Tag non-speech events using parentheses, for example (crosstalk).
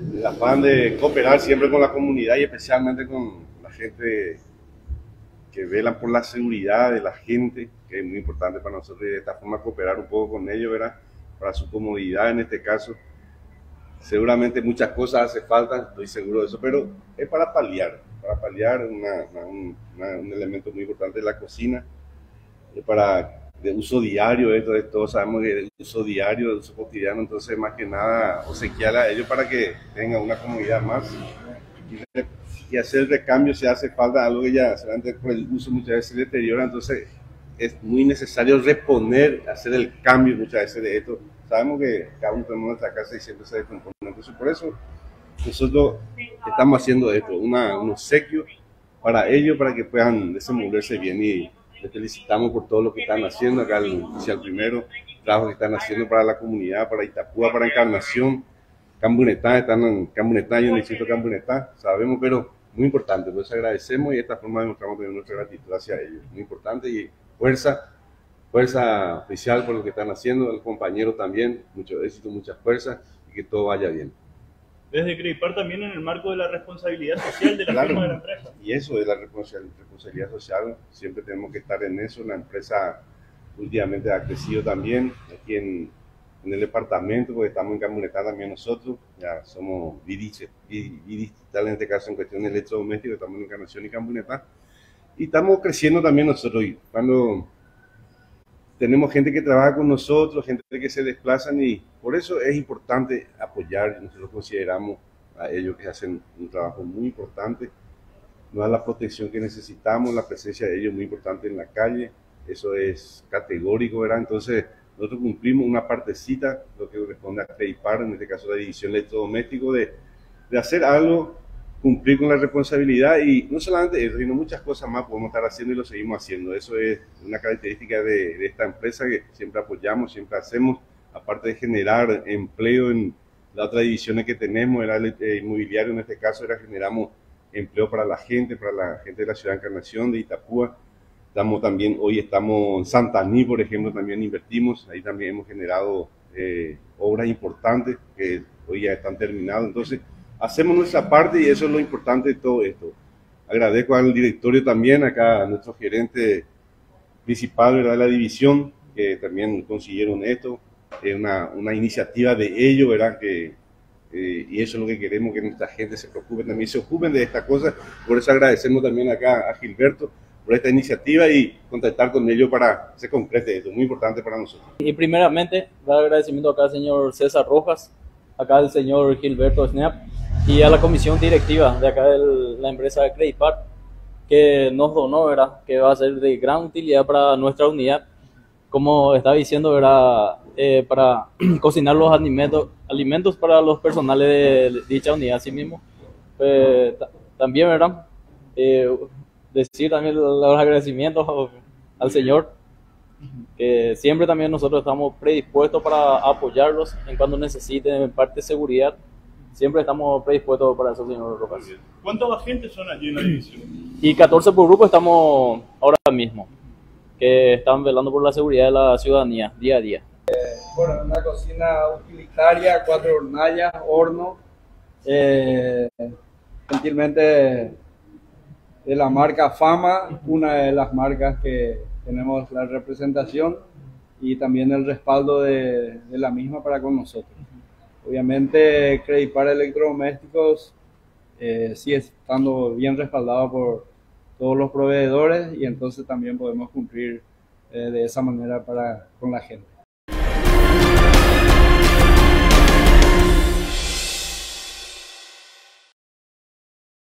El afán de cooperar siempre con la comunidad y especialmente con la gente que velan por la seguridad de la gente, que es muy importante para nosotros y de esta forma cooperar un poco con ellos, ¿verdad? Para su comodidad en este caso. Seguramente muchas cosas hace falta, estoy seguro de eso, pero es para paliar, para paliar un, un elemento muy importante de la cocina, es para de uso diario, esto de todos sabemos que de uso diario, de uso cotidiano, entonces más que nada obsequiar a ellos para que tengan una comunidad más y, hacer el recambio si hace falta algo que ya por el uso muchas veces se deteriora, entonces es muy necesario reponer, hacer el cambio muchas veces de esto. Sabemos que cada uno tenemos nuestra casa y siempre se descompone, entonces por eso nosotros estamos haciendo esto, una, un obsequio para ellos, para que puedan desenvolverse bien y les felicitamos por todo lo que están haciendo acá, el, el primero trabajo que están haciendo para la comunidad, para Itapúa, para Encarnación, Cambunetá, están en Cambunetá y en el distrito Cambunetá, sabemos, pero muy importante, pues agradecemos y de esta forma demostramos nuestra gratitud hacia ellos, muy importante y fuerza, fuerza oficial por lo que están haciendo, el compañero también, mucho éxito, mucha fuerza y que todo vaya bien desde Credipar también en el marco de la responsabilidad social de la firma de la empresa. Y eso es la responsabilidad social, siempre tenemos que estar en eso. La empresa últimamente ha crecido también aquí en, el departamento, porque estamos en Camioneta también nosotros, ya somos digital en este caso en cuestión de electrodomésticos, estamos en Encarnación y Camioneta. Y estamos creciendo también nosotros. Cuando tenemos gente que trabaja con nosotros, gente que se desplazan y por eso es importante apoyar, nosotros consideramos a ellos que hacen un trabajo muy importante, nos da la protección que necesitamos, la presencia de ellos muy importante en la calle, eso es categórico, ¿verdad? Entonces, nosotros cumplimos una partecita, lo que corresponde a CREIPAR, en este caso la división electrodoméstico, de, de hacer algo cumplir con la responsabilidad y no solamente eso, sino muchas cosas más podemos estar haciendo y lo seguimos haciendo. Eso es una característica de, esta empresa que siempre apoyamos, siempre hacemos, aparte de generar empleo en las otras divisiones que tenemos, era el eh, inmobiliario en este caso, era generamos empleo para la gente, para la gente de la ciudad de Encarnación, de Itapúa. Estamos también, hoy estamos en Santaní, por ejemplo, también invertimos, ahí también hemos generado eh, obras importantes que hoy ya están terminadas. Entonces, hacemos nuestra parte y eso es lo importante de todo esto. Agradezco al directorio también, acá a nuestro gerente principal de la división, que también consiguieron esto. Es una, una iniciativa de ellos, ¿verdad? Que, eh, y eso es lo que queremos, que nuestra gente se preocupe también, se ocupen de esta cosa. Por eso agradecemos también acá a Gilberto por esta iniciativa y contactar con ellos para que se concrete esto, muy importante para nosotros. Y primeramente, dar agradecimiento acá al señor César Rojas, acá al señor Gilberto Snap, y a la comisión directiva de acá de la empresa Credit que nos donó, ¿verdad? que va a ser de gran utilidad para nuestra unidad, como estaba diciendo, era eh, para (clears throat) cocinar los alimentos, alimentos para los personales de dicha unidad, así mismo. Eh, también, ¿verdad? Eh, decir también los agradecimientos al Señor, que siempre también nosotros estamos predispuestos para apoyarlos en cuando necesiten parte de seguridad siempre estamos predispuestos para eso, señor Rojas. ¿Cuántos agentes son allí en la división? Y 14 por grupo estamos ahora mismo, que están velando por la seguridad de la ciudadanía día a día. Eh, bueno, una cocina utilitaria, cuatro hornallas, horno, eh, gentilmente de la marca Fama, una de las marcas que tenemos la representación y también el respaldo de, la misma para con nosotros. Obviamente, para Electrodomésticos eh, sigue estando bien respaldado por todos los proveedores y entonces también podemos cumplir eh, de esa manera para, con la gente.